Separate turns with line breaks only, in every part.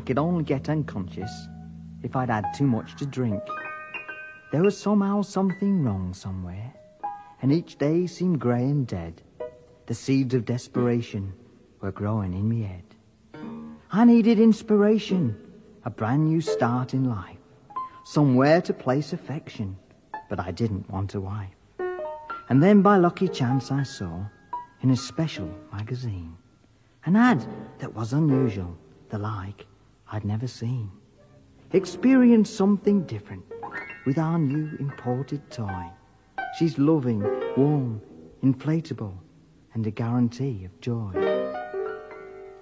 I
could only get unconscious if I'd had too much to drink. There was somehow something wrong somewhere, and each day seemed grey and dead. The seeds of desperation were growing in me head. I needed inspiration, a brand new start in life, somewhere to place affection, but I didn't want a wife. And then by lucky chance I saw, in a special magazine, an ad that was unusual, the like I'd never seen. Experience something different with our new imported toy. She's loving, warm, inflatable, and a guarantee of joy.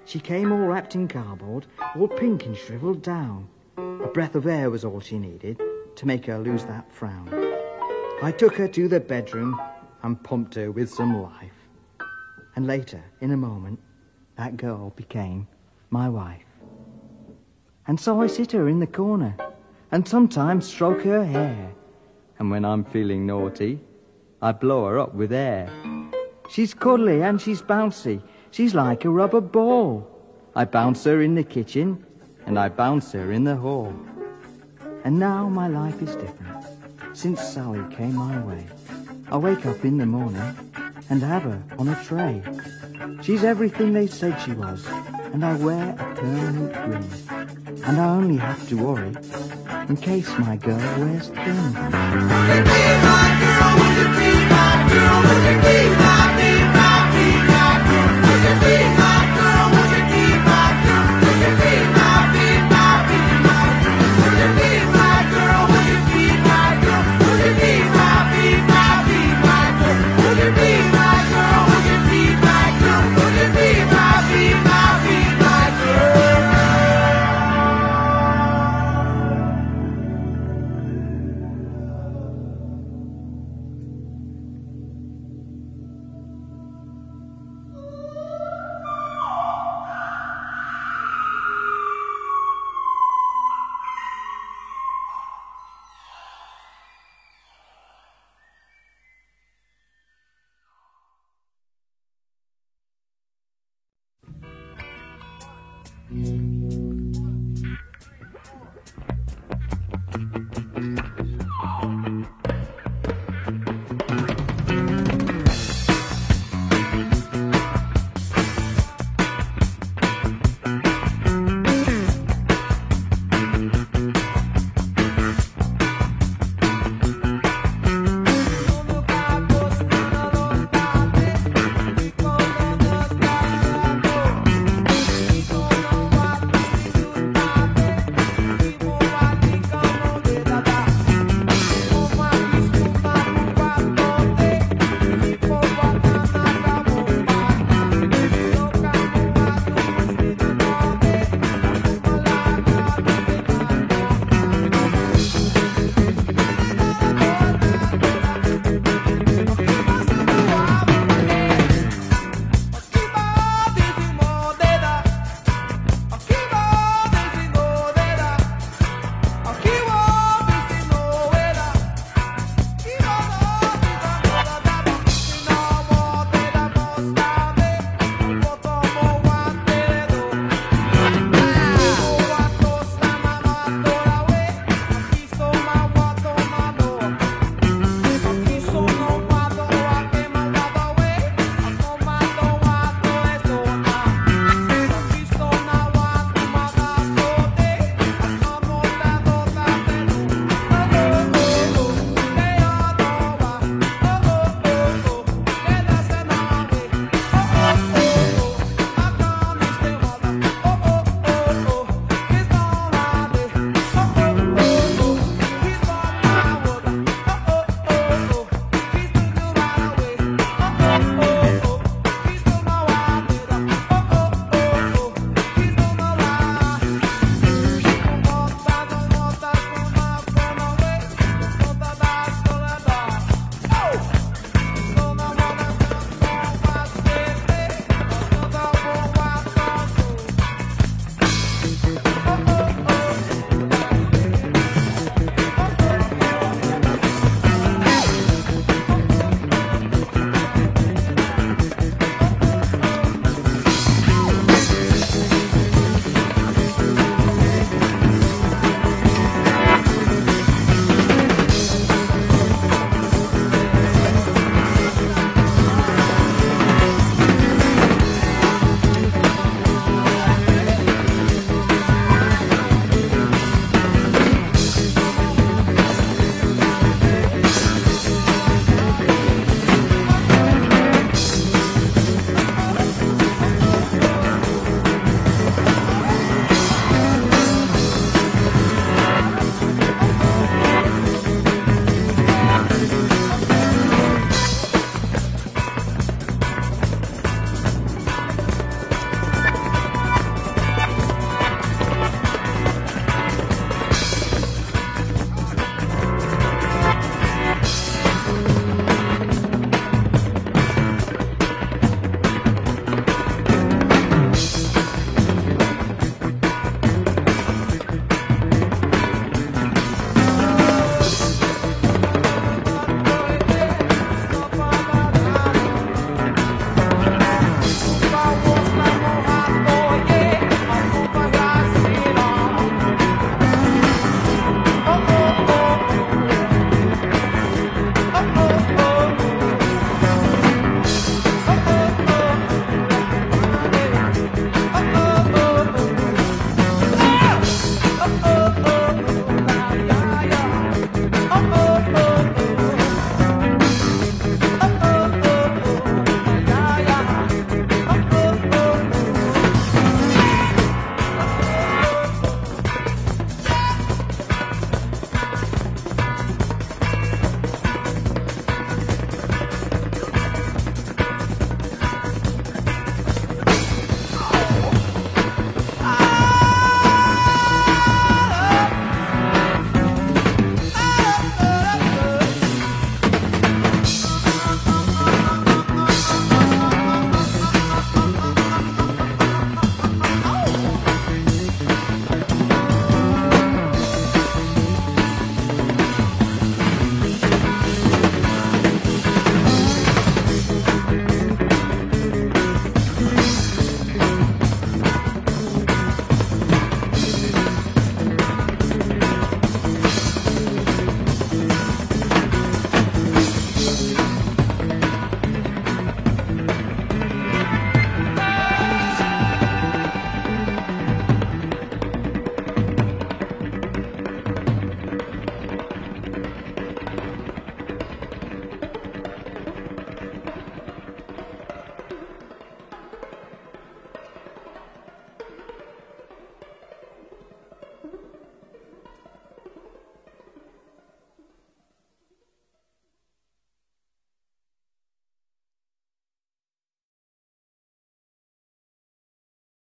She came all wrapped in cardboard, all pink and shriveled down. A breath of air was all she needed to make her lose that frown. I took her to the bedroom and pumped her with some life. And later, in a moment, that girl became my wife. And so I sit her in the corner and sometimes stroke her hair. And when I'm feeling naughty, I blow her up with air. She's cuddly and she's bouncy. She's like a rubber ball. I bounce her in the kitchen and I bounce her in the hall. And now my life is different since Sally came my way. I wake up in the morning and have her on a tray. She's everything they said she was, and I wear a permanent grin. And I only have to worry in case my girl wears thin.